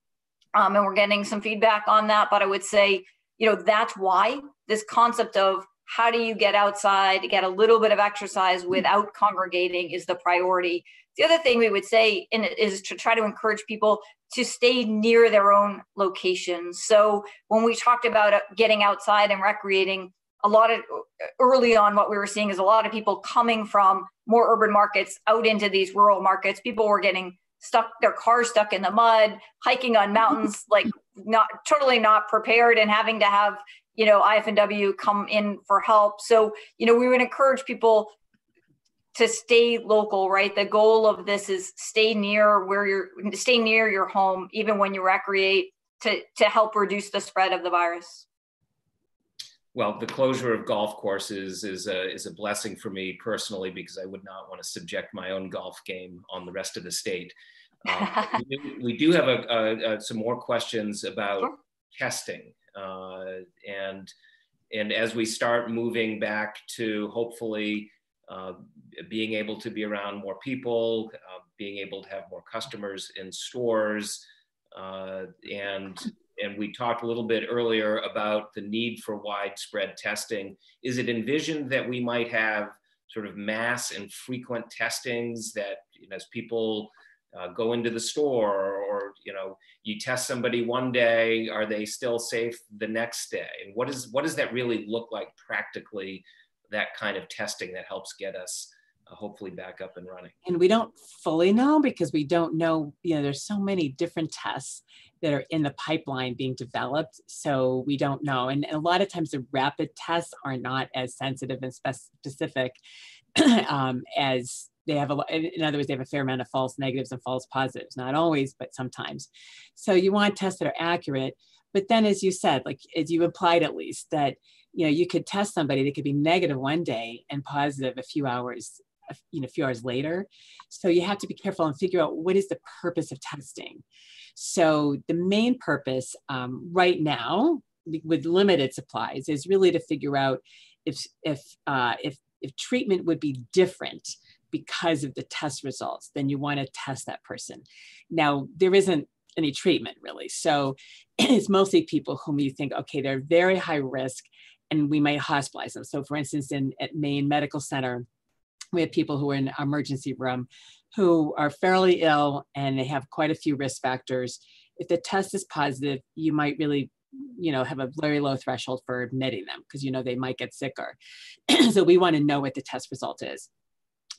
Um, and we're getting some feedback on that. But I would say, you know that's why this concept of how do you get outside get a little bit of exercise without congregating is the priority. The other thing we would say in, is to try to encourage people to stay near their own locations. So when we talked about uh, getting outside and recreating a lot of early on what we were seeing is a lot of people coming from more urban markets out into these rural markets. People were getting stuck their car stuck in the mud hiking on mountains like not totally not prepared and having to have you know IF&W come in for help. So you know we would encourage people to stay local right? The goal of this is stay near where you're stay near your home even when you recreate to to help reduce the spread of the virus. Well, the closure of golf courses is a, is a blessing for me personally because I would not want to subject my own golf game on the rest of the state. Uh, we, do, we, do, have a, a, a, some more questions about sure. testing, uh, and and as we start moving back to hopefully uh, being able to be around more people, uh, being able to have more customers in stores, uh, and and we talked a little bit earlier about the need for widespread testing. Is it envisioned that we might have sort of mass and frequent testings that you know, as people uh, go into the store or, you know you test somebody one day are they still safe the next day? And what is what does that really look like practically that kind of testing that helps get us uh, hopefully back up and running? And we don't fully know because we don't know you know there's so many different tests that are in the pipeline being developed so we don't know. And a lot of times the rapid tests are not as sensitive and specific um, as they have a lot in other words they have a fair amount of false negatives and false positives not always but sometimes so you want tests that are accurate but then as you said like as you implied at least that you know you could test somebody that could be negative one day and positive a few hours you know, a few hours later. So you have to be careful and figure out what is the purpose of testing. So the main purpose um, right now, with limited supplies, is really to figure out if if uh, if if treatment would be different because of the test results, then you want to test that person. Now there isn't any treatment really, so it's mostly people whom you think, okay, they're very high risk, and we might hospitalize them. So for instance, in at Maine Medical Center, we have people who are in emergency room who are fairly ill and they have quite a few risk factors. If the test is positive, you might really you know have a very low threshold for admitting them because you know they might get sicker so we want to know what the test result is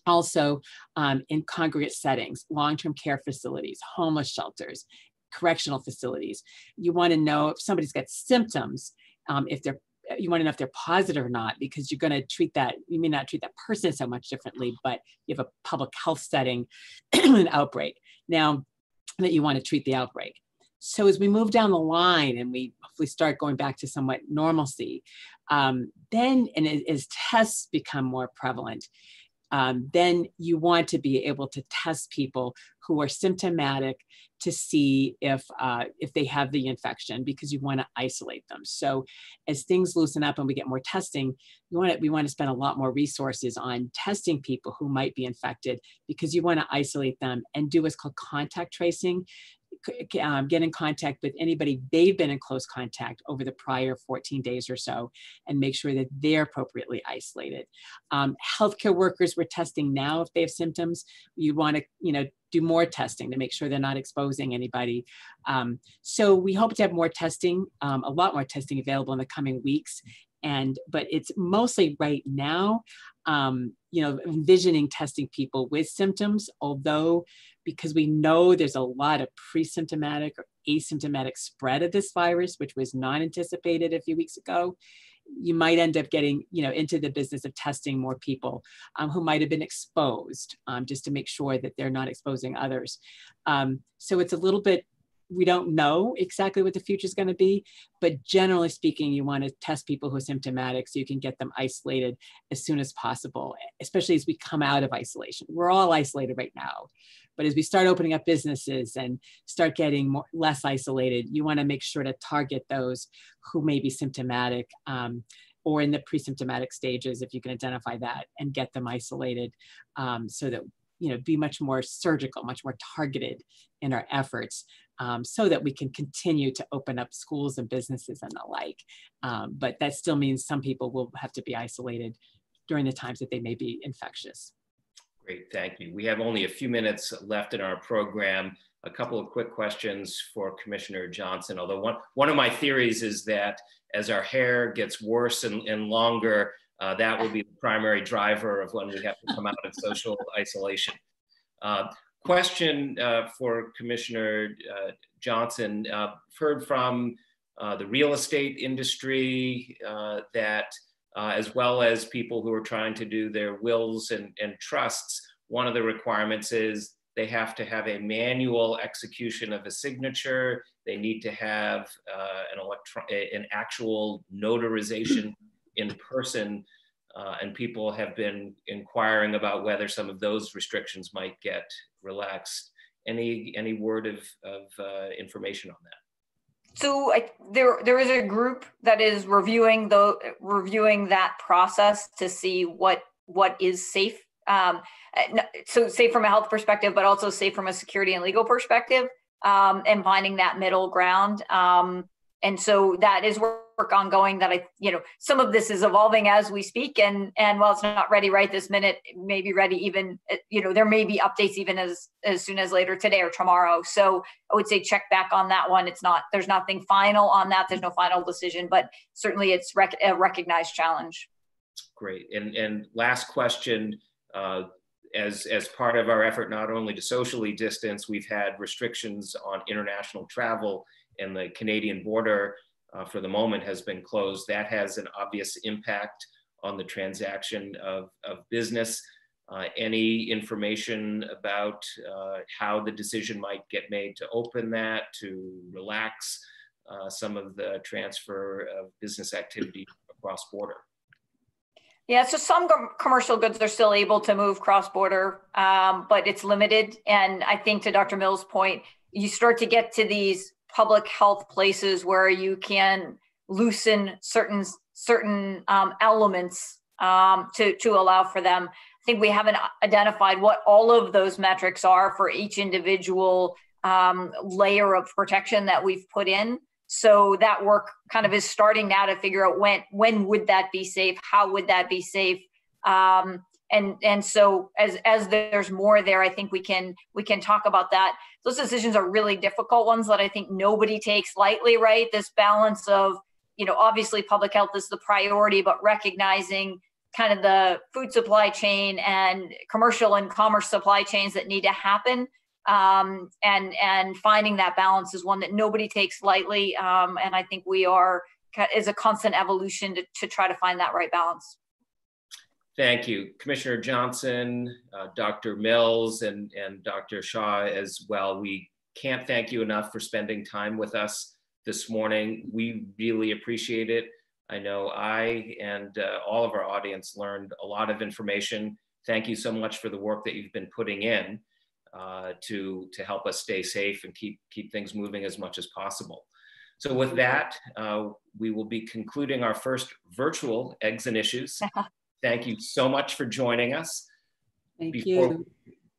also um, in congregate settings long-term care facilities homeless shelters correctional facilities. You want to know if somebody's got symptoms um, if they're you want to know if they're positive or not because you're going to treat that you may not treat that person so much differently but you have a public health setting an outbreak now that you want to treat the outbreak. So as we move down the line and we hopefully start going back to somewhat normalcy um, then and as tests become more prevalent um, then you want to be able to test people who are symptomatic to see if uh, if they have the infection because you want to isolate them. So as things loosen up and we get more testing, we want to, we want to spend a lot more resources on testing people who might be infected because you want to isolate them and do what's called contact tracing um, get in contact with anybody they've been in close contact over the prior 14 days or so and make sure that they're appropriately isolated. Um, healthcare workers we're testing now if they have symptoms. You want to, you know, do more testing to make sure they're not exposing anybody. Um, so we hope to have more testing, um, a lot more testing available in the coming weeks. And but it's mostly right now, um, you know, envisioning testing people with symptoms, although because we know there's a lot of pre-symptomatic or asymptomatic spread of this virus, which was not anticipated a few weeks ago. You might end up getting, you know, into the business of testing more people um, who might have been exposed, um, just to make sure that they're not exposing others. Um, so it's a little bit we don't know exactly what the future is going to be, but generally speaking, you want to test people who are symptomatic so you can get them isolated as soon as possible, especially as we come out of isolation. We're all isolated right now, but as we start opening up businesses and start getting more, less isolated, you want to make sure to target those who may be symptomatic. Um, or in the pre-symptomatic stages, if you can identify that and get them isolated um, so that you know be much more surgical much more targeted in our efforts um, so that we can continue to open up schools and businesses and the like. Um, but that still means some people will have to be isolated during the times that they may be infectious. Great, thank you. We have only a few minutes left in our program. A couple of quick questions for Commissioner Johnson. Although one, one of my theories is that as our hair gets worse and, and longer, uh, that will be the primary driver of when we have to come out of social isolation. Uh, question uh, for Commissioner uh, Johnson. Uh, heard from uh, the real estate industry uh, that, uh, as well as people who are trying to do their wills and, and trusts, one of the requirements is they have to have a manual execution of a signature. They need to have an, electro- an actual notarization in person. Uh, and people have been inquiring about whether some of those restrictions might get relaxed. Any any word of of uh, information on that? So I, there there is a group that is reviewing the reviewing that process to see what what is safe. Um, so safe from a health perspective, but also safe from a security and legal perspective, um, and finding that middle ground. Um, and so that is work ongoing that i you know some of this is evolving as we speak. And and while it's not ready right this minute it may be ready even uh, you know there may be updates even as as soon as later today or tomorrow. So i would say check back on that one. It's not there's nothing final on that. There's no final decision but certainly it's rec- a recognized challenge. Great. And and last question uh, as, as part of our effort not only to socially distance, we've had restrictions on international travel and the Canadian border uh, for the moment has been closed. That has an obvious impact on the transaction of, of business. Uh, any information about uh, how the decision might get made to open that, to relax uh, some of the transfer of business activity across border? Yeah, so some commercial goods are still able to move cross border, um, but it's limited. And I think to Dr. Mills' point, you start to get to these public health places where you can loosen certain certain um, elements um, to to allow for them. I think we haven't identified what all of those metrics are for each individual um, layer of protection that we've put in. So that work kind of is starting now to figure out when when would that be safe, how would that be safe, um, and and so as as there's more there, I think we can we can talk about that. Those decisions are really difficult ones that I think nobody takes lightly. Right, this balance of you know obviously public health is the priority, but recognizing kind of the food supply chain and commercial and commerce supply chains that need to happen um, and and finding that balance is one that nobody takes lightly um, and i think we are is a constant evolution to, to try to find that right balance thank you commissioner johnson uh, dr mills and and dr Shah as well we can't thank you enough for spending time with us this morning we really appreciate it i know i and uh, all of our audience learned a lot of information thank you so much for the work that you've been putting in uh, to, to help us stay safe and keep, keep things moving as much as possible. So with that, uh, we will be concluding our first virtual Eggs and Issues. Thank you so much for joining us. Thank before, you.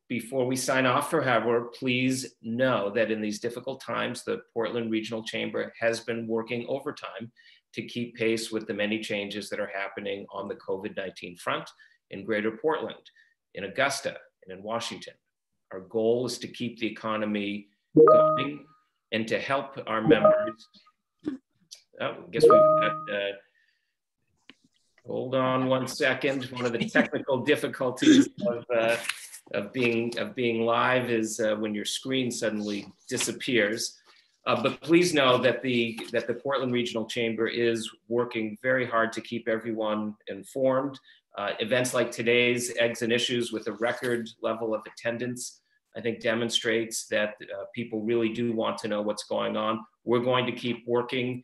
Before we sign off, for however, please know that in these difficult times, the Portland Regional Chamber has been working overtime to keep pace with the many changes that are happening on the COVID-19 front in Greater Portland, in Augusta, and in Washington. Our goal is to keep the economy going and to help our members. Oh, I guess we've got, uh, hold on one second. One of the technical difficulties of, uh, of, being, of being live is uh, when your screen suddenly disappears. Uh, but please know that the, that the Portland Regional Chamber is working very hard to keep everyone informed. Uh, events like today's Eggs and Issues with a record level of attendance I think demonstrates that uh, people really do want to know what's going on. We're going to keep working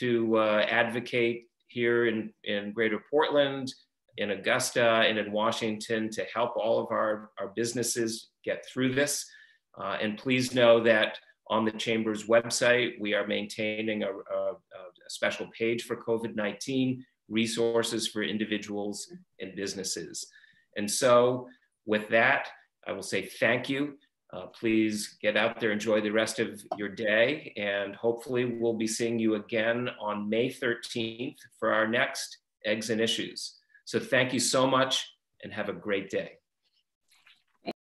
to uh, advocate here in, in Greater Portland, in Augusta, and in Washington to help all of our, our businesses get through this. Uh, and please know that on the Chamber's website, we are maintaining a, a, a special page for COVID-19, resources for individuals and businesses. And so with that, I will say thank you. Uh, please get out there, enjoy the rest of your day, and hopefully we'll be seeing you again on May 13th for our next Eggs and Issues. So thank you so much and have a great day.